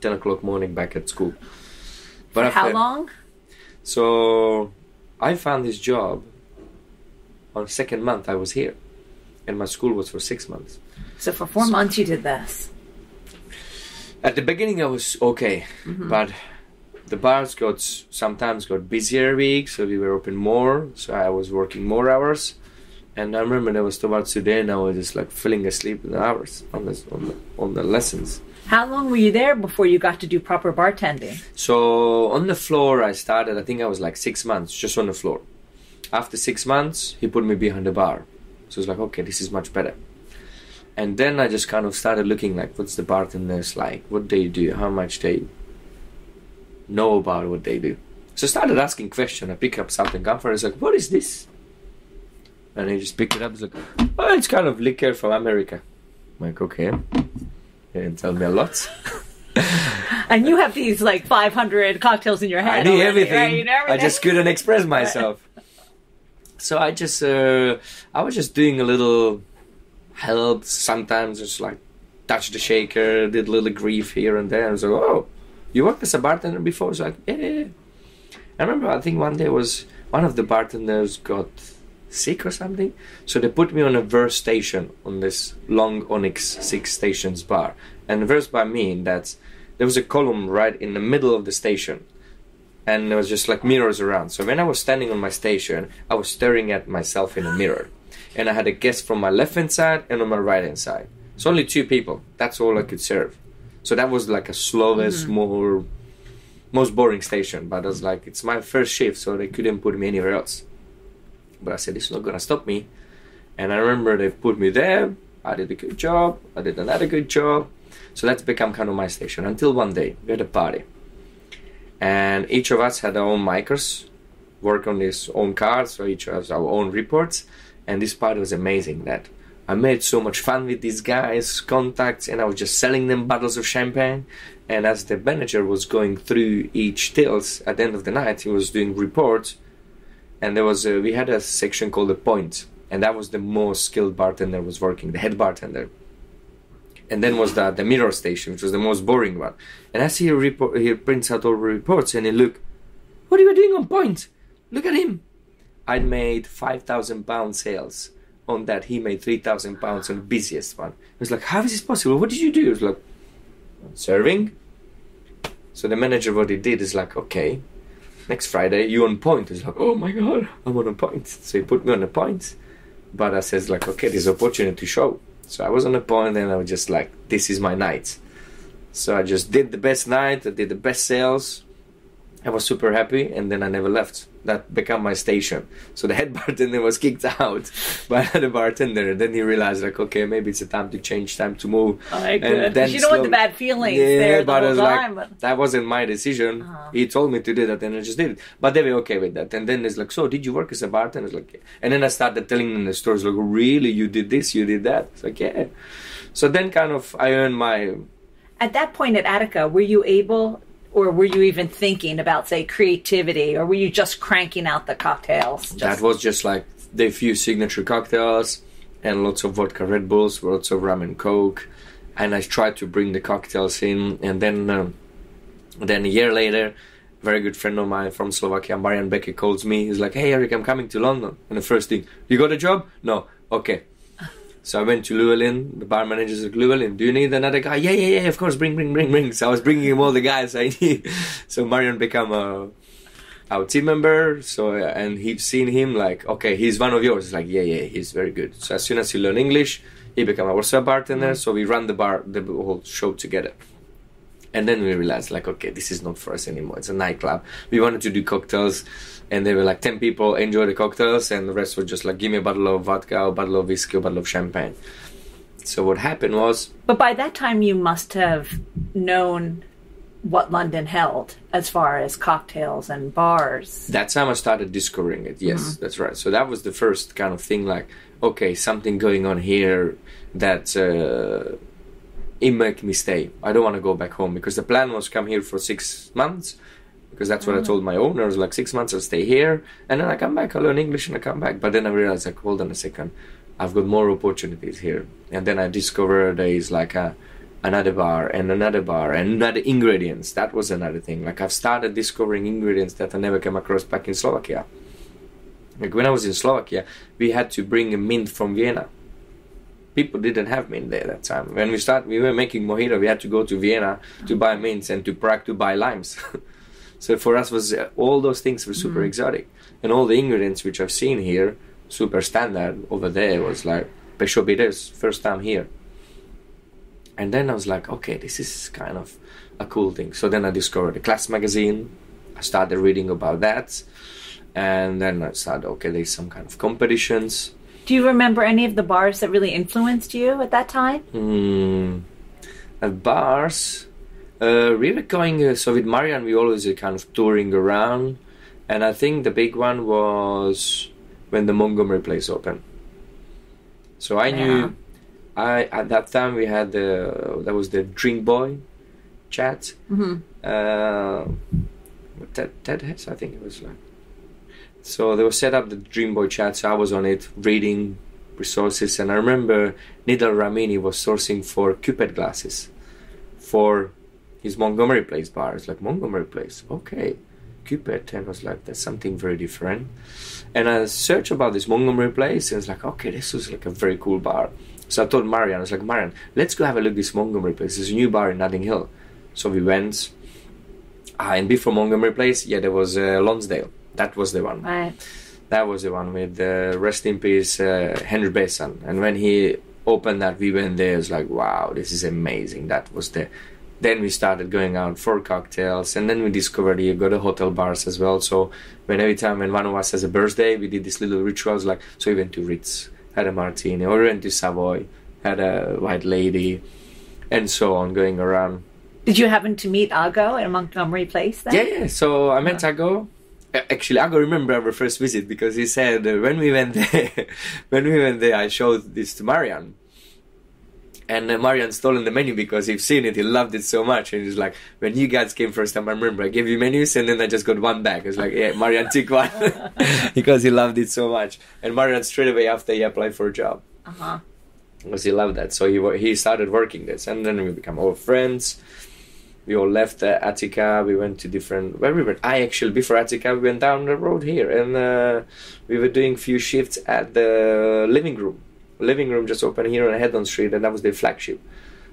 10 o'clock morning back at school. How after- long? So I found this job on second month I was here. And my school was for six months. So for four months you did this. At the beginning, I was okay, mm-hmm. but the bars got sometimes got busier weeks, so we were open more. So I was working more hours, and I remember there was towards the and I was just like falling asleep in the hours on the on the, on the lessons. How long were you there before you got to do proper bartending? So on the floor, I started. I think I was like six months just on the floor. After six months, he put me behind the bar. So it's like, okay, this is much better. And then I just kind of started looking like, what's the bartenders like? What they do? How much they know about what they do? So I started asking questions. I pick up Southern Comfort. It's like, what is this? And he just picked it up. He's like, oh, it's kind of liquor from America. I'm like, okay. He didn't tell me a lot. And you have these like 500 cocktails in your head. I knew already, everything. right? You know I just couldn't express myself. so I just, uh, I was just doing a little help. Sometimes just like touch the shaker, did a little grief here and there. I was like, oh, you worked as a bartender before? I was like, yeah, yeah, yeah. I remember, I think one day was one of the bartenders got sick or something. So they put me on a verse station on this long Onyx six stations bar. And verse by mean that there was a column right in the middle of the station. And there was just like mirrors around. So when I was standing on my station, I was staring at myself in a mirror. And I had a guest from my left hand side and on my right hand side. It's only two people. That's all I could serve. So that was like a slowest, mm-hmm. more most boring station. But I was like, it's my first shift, so they couldn't put me anywhere else. But I said, it's not gonna stop me. And I remember they put me there. I did a good job. I did another good job. So that's become kind of my station until one day we had a party, and each of us had our own micers, work on his own cards, so each has our own reports. And this party was amazing. That I made so much fun with these guys, contacts, and I was just selling them bottles of champagne. And as the manager was going through each tills at the end of the night, he was doing reports. And there was a, we had a section called the point, and that was the most skilled bartender was working, the head bartender. And then was the the mirror station, which was the most boring one. And as he report, he prints out all the reports, and he look, what are you doing on point? Look at him. I'd made five thousand pound sales on that. He made three thousand pounds on the busiest one. I was like, how is this possible? What did you do? He was like, serving. So the manager, what he did is like, okay, next Friday you on point. He's like, oh my god, I'm on a point. So he put me on a point. But I says like, okay, this opportunity show. So I was on a point, and I was just like, this is my night. So I just did the best night. I did the best sales. I was super happy, and then I never left. That became my station. So the head bartender was kicked out by the bartender. Then he realized, like, okay, maybe it's a time to change, time to move. Oh, And then You don't want the bad feelings there the but whole was time. like, but- that wasn't my decision. Uh-huh. He told me to do that, and I just did it. But they were okay with that. And then it's like, so did you work as a bartender? It's like, yeah. and then I started telling them the stories. Like, really, you did this, you did that. It's like, yeah. So then, kind of, I earned my At that point at Attica, were you able or were you even thinking about, say, creativity, or were you just cranking out the cocktails? Just, That was just like the few signature cocktails and lots of vodka Red Bulls, lots of rum and coke, and I tried to bring the cocktails in. And then, um, then a year later, a very good friend of mine from Slovakia, Marian Beke, calls me. He's like, "Hey Erik, I'm coming to London." And the first thing, you got a job? No. Okay. So I went to Llewellyn. The bar manager said, Llewellyn, do you need another guy? Yeah, yeah, yeah, of course. Bring, bring, bring, bring. So I was bringing him all the guys I need. So Marian became a our team member. So and he'd seen him like, okay, he's one of yours. It's like, yeah, yeah, he's very good. So as soon as he learned English, he became our sub bartender. Mm. So we ran the bar, the whole show together. And then we realized, like, okay, this is not for us anymore. It's a nightclub. We wanted to do cocktails, and there were like 10 people enjoy the cocktails, and the rest were just like, give me a bottle of vodka, a bottle of whiskey, a bottle of champagne. So what happened was, But by that time, you must have known what London held as far as cocktails and bars. that's how I started discovering it. Yes, that's right. So that was the first kind of thing like, okay, something going on here that uh, it make me stay. I don't want to go back home because the plan was come here for six months because that's what I told my owners. Like six months, I'll stay here and then I come back. I learn English and I come back. But then I realized like, hold on a second, I've got more opportunities here. And then I discovered there is like a another bar and another bar and another ingredients. That was another thing. Like I've started discovering ingredients that I never came across back in Slovakia. Like when I was in Slovakia, we had to bring a mint from Vienna. People didn't have mint there that time. When we start, we were making mojito. We had to go to Vienna to buy mints and to Prague to buy limes. so for us, was uh, all those things were super exotic, and all the ingredients which I've seen here, super standard over there, was like Peychaud's bitters, first time here. And then I was like, okay, this is kind of a cool thing. So then I discovered the Class magazine. I started reading about that. And then I started, okay, there's some kind of competitions. Do you remember any of the bars that really influenced you at that time? Hmm. At bars, uh, really going. Uh, so with Marian, we always uh, kind of touring around. and I think the big one was when the Montgomery place opened. So I knew, I at that time we had the that was the Drink Boy chat. Mm-hmm. Uh, Ted, Ted Hess, I think it was like. So they were set up the Drink Boy chat. So I was on it reading resources, and I remember Nidal Ramini was sourcing for Cupid glasses for his Montgomery Place bar. It's like Montgomery Place, okay, Cupid, and I was like, that's something very different. And I searched about this Montgomery Place, and it's like, okay, this was like a very cool bar. So I told Marian, I was like, Marian, let's go have a look at this Montgomery Place. There's a new bar in Notting Hill. So we went. Ah, and before Montgomery Place, yeah, there was uh, Lonsdale. That was the one. Right. That was the one with uh, rest in peace uh, Henry Besant. And when he opened that, we went there. It was like, wow, this is amazing. That was the. Then we started going out for cocktails, and then we discovered you go to hotel bars as well. So when every time when one of us has a birthday, we did these little rituals. Like so, we went to Ritz, had a martini, or we went to Savoy, had a white lady, and so on, going around. Did you happen to meet Ago in Montgomery Place then? Yeah, yeah. So I met Ago. Actually, Ago remember our first visit because he said uh, when we went there, when we went there, I showed this to Marian, and uh, Marian stolen the menu because he'd seen it, he loved it so much, and he's like, when you guys came first time, I remember I gave you menus, and then I just got one back. It's like, yeah, Marian took one because he loved it so much, and Marian straight away after he applied for a job Uh huh. because he loved that. So he he started working this, and then we become all friends. We all left uh, Attica. We went to different where we went. I actually before Attica, we went down the road here, and uh, we were doing few shifts at the living room. Living room just opened here on Heddon Street, and that was the flagship.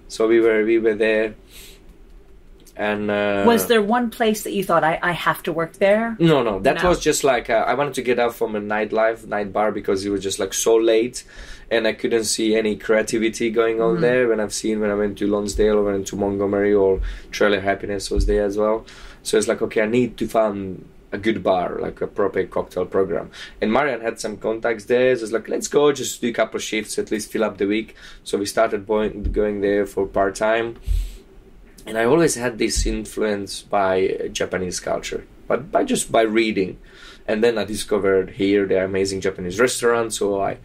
So we were we were there, and uh, Was there one place that you thought I, I have to work there? no, no, that No. was just like uh, I wanted to get out from a nightlife, night bar because it was just like so late, and I couldn't see any creativity going on Mhm. there. When I've seen when I went to Lonsdale or went to Montgomery or Trailer Happiness was there as well. So it's like okay, I need to find a good bar, like a proper cocktail program. And Marian had some contacts there. So it's like let's go, just do a couple shifts, at least fill up the week. So we started going there for part time and I always had this influence by Japanese culture, but by just by reading. And then I discovered here the amazing Japanese restaurant. So I,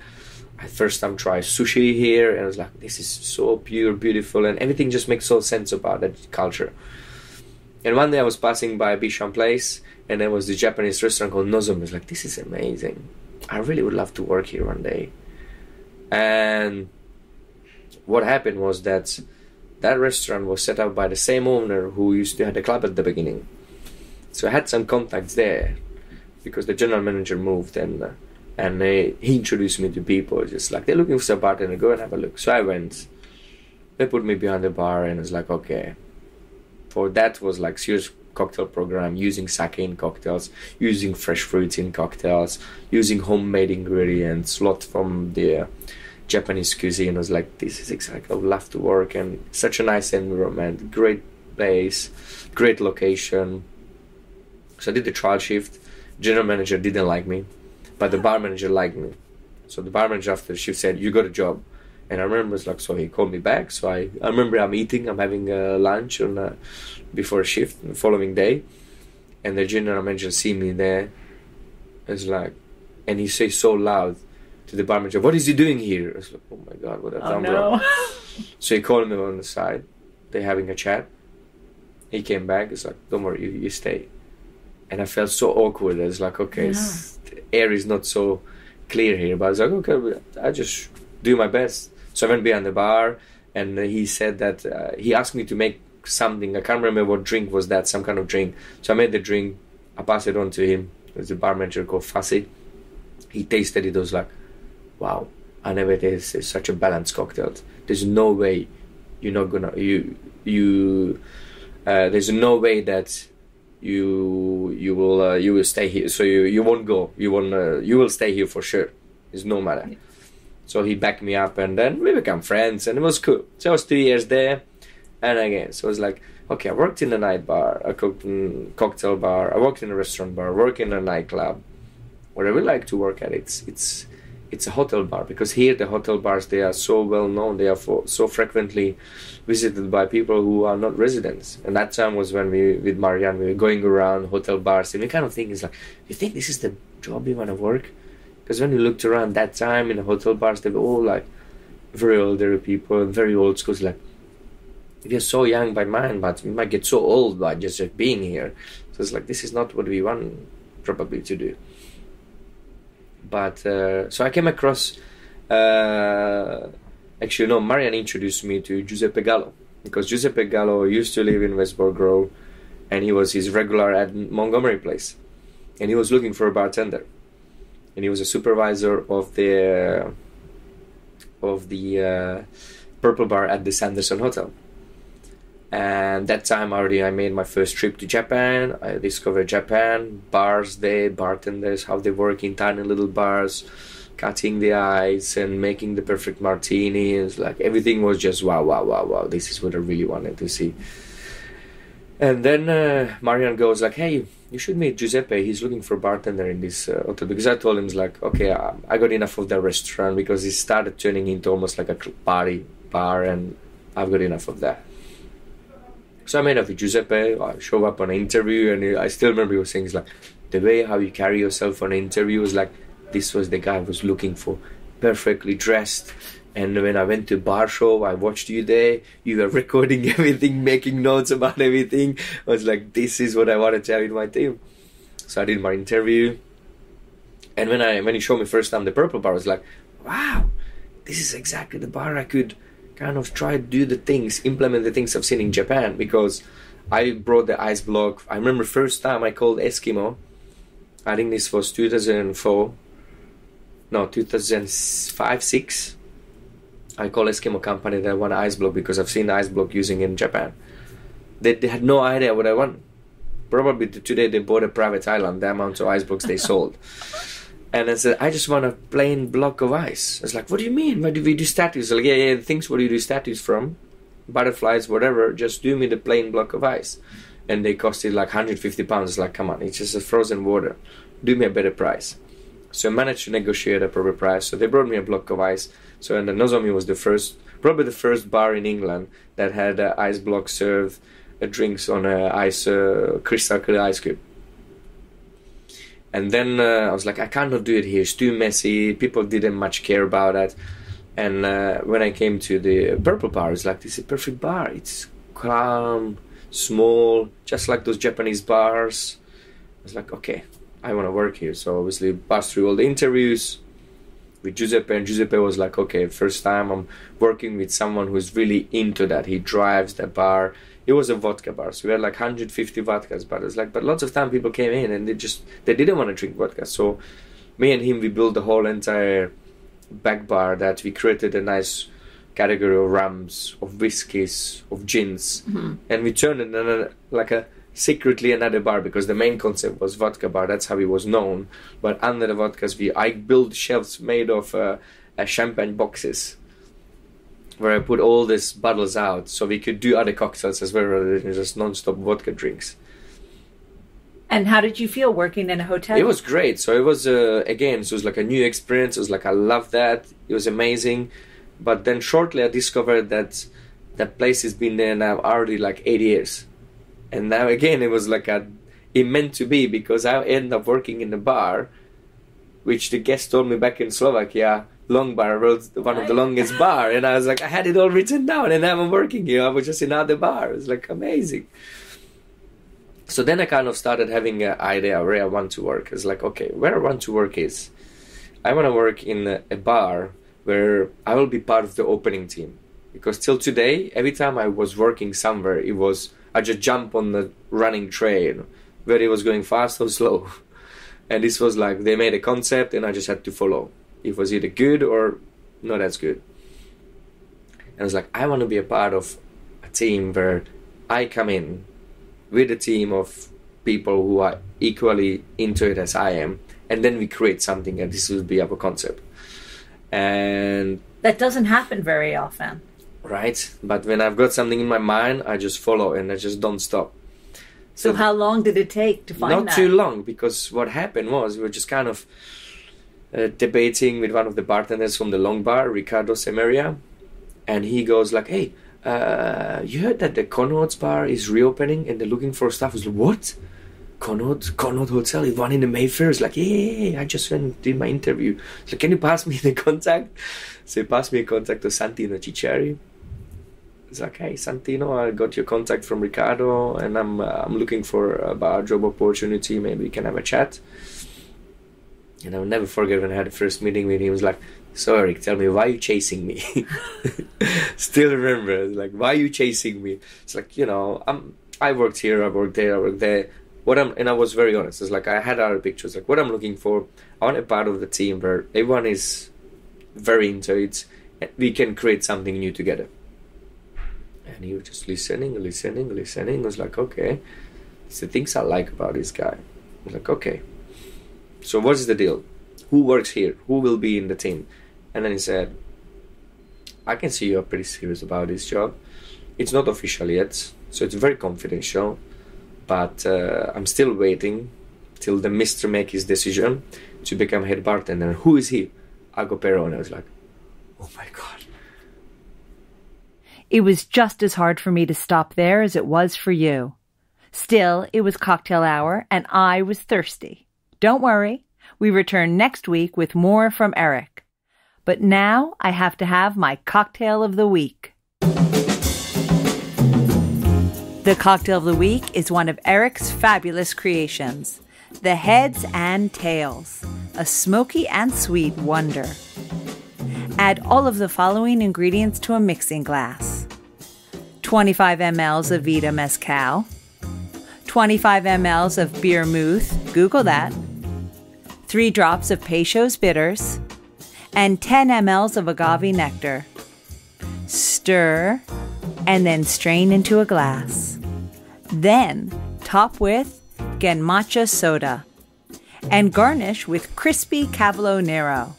I first time tried sushi here, and I was like, this is so pure, beautiful, and everything just makes so sense about that culture. And one day I was passing by Beauchamp Place, and there was the Japanese restaurant called Nozomi. I was like, this is amazing. I really would love to work here one day. And what happened was that that restaurant was set up by the same owner who used to have the club at the beginning. So I had some contacts there because the general manager moved and uh, and they, he introduced me to people. Just like they're looking for some bartender, go and have a look. So I went. They put me behind the bar and it was like okay. For that was like serious cocktail program using sake in cocktails, using fresh fruits in cocktails, using homemade ingredients, lot from the uh, Japanese cuisine. I was like, this is exactly I would love to work and such a nice environment, great place, great location. So I did the trial shift. General manager didn't like me, but the bar manager liked me. So the bar manager after the shift said, "You got a job." And I remember it's like so he called me back. So I, I remember I'm eating, I'm having uh, lunch on uh, before a shift the following day, and the general manager see me there. It's like, and he says so loud to the bar manager, "What is he doing here?" I was like, "Oh my god, what I Oh no. So he called me on the side. They're having a chat. He came back. It's like, don't worry, you, you stay. And I felt so awkward. It's like, okay, it's, the air is not so clear here. But I was like, okay, I just do my best. So I went behind the bar, and he said that uh, he asked me to make something. I can't remember what drink was that. Some kind of drink. So I made the drink. I passed it on to him. There's a bar manager called Fassi. He tasted it. I was like, wow, I never tasted such a balanced cocktail. There's no way you're not gonna you you. Uh, there's no way that you you will uh, you will stay here. So you you won't go. You won't. Uh, you will stay here for sure. It's no matter. So he backed me up, and then we become friends, and it was cool. So I was two years there, and again, so it was like, okay, I worked in a night bar, I cooked in mm, cocktail bar, I worked in a restaurant bar, worked in a nightclub. What I would like to work at, it's it's it's a hotel bar because here the hotel bars they are so well known they are for, so frequently visited by people who are not residents and that time was when we with marian we were going around hotel bars and we kind of think it's like you think this is the job you want to work because when you looked around that time in the hotel bars they were all like very older people and very old schools like we are so young by mind but we might get so old by just being here. So it's like this is not what we want probably to do. But uh, so I came across. Uh, actually, no, Marian introduced me to Giuseppe Gallo. Because Giuseppe Gallo used to live in Westbourne Grove, and he was his regular at Montgomery Place, and he was looking for a bartender, and he was a supervisor of the of the uh, Purple Bar at the Sanderson Hotel. And that time already, I made my first trip to Japan. I discovered Japan, bars there, bartenders, how they work in tiny little bars, cutting the ice and making the perfect martinis. Like everything was just wow, wow, wow, wow. This is what I really wanted to see. And then uh, Marian goes like, "Hey, you should meet Giuseppe. He's looking for a bartender in this uh, hotel." Because I told him like, "Okay, I, I got enough of the restaurant because it started turning into almost like a party bar, and I've got enough of that." So I met up with Giuseppe. I show up on an interview, and I still remember he was saying, it's like, the way how you carry yourself on an interview is like, this was the guy I was looking for, perfectly dressed. And when I went to bar show, I watched you there. You were recording everything, making notes about everything. I was like, this is what I want to tell in my team. So I did my interview. And when I when he showed me first time the purple bar, I was like, wow, this is exactly the bar I could kind of try to do the things, implement the things I've seen in Japan because I brought the ice block. I remember first time I called Eskimo. I think this was 2004. No, 2005, 6. I called Eskimo company that want ice block because I've seen ice block using in Japan. They, they had no idea what I want. Probably today they bought a private island, the amount of ice blocks they sold. And I said, I just want a plain block of ice. I was like, what do you mean? Why do we do statues? Like, yeah, yeah, things where you do statues from, butterflies, whatever. Just do me the plain block of ice. And they costed like 150 pounds. It's like, come on, it's just a frozen water. Do me a better price. So I managed to negotiate a proper price. So they brought me a block of ice. So and the Nozomi was the first, probably the first bar in England that had uh, ice block served uh, drinks on a ice uh, crystal clear ice cube. And then uh, I was like, I cannot do it here. It's too messy. People didn't much care about it. And uh, when I came to the purple bar, it's like this is a perfect bar. It's calm, small, just like those Japanese bars. I was like, okay, I want to work here. So obviously, passed through all the interviews with Giuseppe, and Giuseppe was like, okay, first time I'm working with someone who's really into that. He drives the bar it was a vodka bar. So we had like 150 vodkas, but it's like, but lots of time people came in and they just they didn't want to drink vodka. So me and him we built the whole entire back bar that we created a nice category of rums, of whiskies, of gins, mm-hmm. and we turned it into like a secretly another bar because the main concept was vodka bar. That's how it was known. But under the vodkas, we I built shelves made of uh, uh, champagne boxes where I put all these bottles out so we could do other cocktails as well rather than just non-stop vodka drinks. And how did you feel working in a hotel? It was great. So it was uh, again, so it was like a new experience. It was like I love that. It was amazing. But then shortly I discovered that that place has been there now already like eight years, and now again it was like a it meant to be because I ended up working in a bar, which the guest told me back in Slovakia long bar. Wrote one of the longest bar, and I was like, I had it all written down, and now I'm working here. I was just in other bar. It was like amazing. So then I kind of started having an idea where I want to work. It's like, okay, where I want to work is, I want to work in a, a bar where I will be part of the opening team. Because till today, every time I was working somewhere, it was I just jump on the running train, whether it was going fast or slow. And this was like they made a concept, and I just had to follow it was either good or not as good. And I was like, I want to be a part of a team where I come in with a team of people who are equally into it as I am, and then we create something, and this will be our concept. And that doesn't happen very often, right? But when I've got something in my mind, I just follow and I just don't stop. So, so how long did it take to find not that? too long because what happened was we were just kind of uh, debating with one of the bartenders from the Long Bar, Ricardo Semeria, and he goes like, "Hey, uh, you heard that the Connaught Bar is reopening and they're looking for staff?" I was like, "What?" Connaught, Connaught Hotel, is one in the Mayfair. It's like, yeah, yeah, yeah, I just went and did my interview. So can you pass me the contact? So he passed me a contact to Santino Ciceri. It's like, hey, Santino, I got your contact from Ricardo, and I'm uh, I'm looking for a bar job opportunity. Maybe we can have a chat. And I'll never forget when I had the first meeting with him. He was like, "So Erik, tell me why are you chasing me?" Still remember, like, why are you chasing me? It's like you know, I'm I worked here, I worked there, I worked there. What I'm and I was very honest. It's like I had other pictures. Like what I'm looking for, I want a part of the team where everyone is very into it. We can create something new together. And he was just listening, listening, listening. I was like, okay, it's the things I like about this guy. I was like, okay, so what's the deal? Who works here? Who will be in the team? And then he said, I can see you're pretty serious about this job. It's not official yet, so it's very confidential. But uh, I'm still waiting till the Mister make his decision to become head bartender. Who is he? Ago Perrone. I was like, oh my god. It was just as hard for me to stop there as it was for you. Still, it was cocktail hour and I was thirsty. Don't worry, we return next week with more from Erik. But now I have to have my cocktail of the week. The cocktail of the week is one of Erik's fabulous creations the Heads and Tails, a smoky and sweet wonder. Add all of the following ingredients to a mixing glass 25 mLs of Vida Mezcal, 25 mLs of beer muth, Google that, 3 drops of Peychaud's bitters, and 10 mLs of agave nectar. Stir and then strain into a glass. Then top with genmaicha soda and garnish with crispy Cavolo Nero.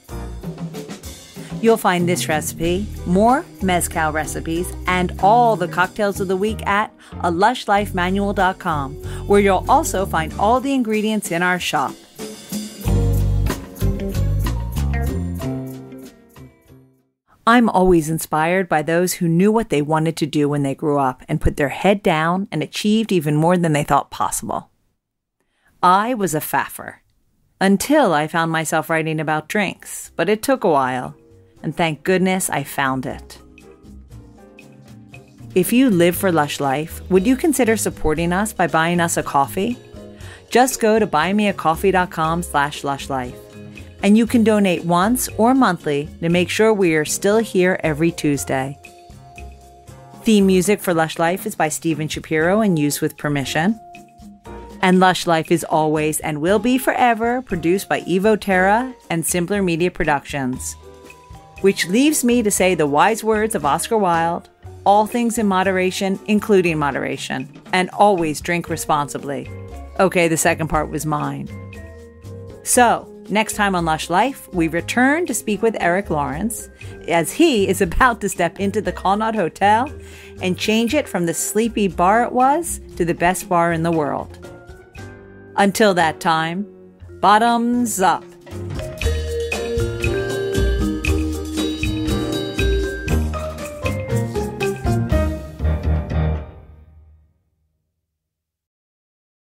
You'll find this recipe, more Mezcal recipes, and all the cocktails of the week at a lushlifemanual.com, where you'll also find all the ingredients in our shop. I'm always inspired by those who knew what they wanted to do when they grew up and put their head down and achieved even more than they thought possible. I was a faffer until I found myself writing about drinks, but it took a while, and thank goodness I found it. If you live for Lush Life, would you consider supporting us by buying us a coffee? Just go to buymeacoffee.com slash lushlife and you can donate once or monthly to make sure we are still here every Tuesday. Theme music for Lush Life is by Steven Shapiro and used with permission. And Lush Life is always and will be forever produced by Evo Terra and Simpler Media Productions. Which leaves me to say the wise words of Oscar Wilde all things in moderation, including moderation, and always drink responsibly. Okay, the second part was mine. So, Next time on Lush Life, we return to speak with Erik Lorincz as he is about to step into the Connaught Hotel and change it from the sleepy bar it was to the best bar in the world. Until that time, bottoms up.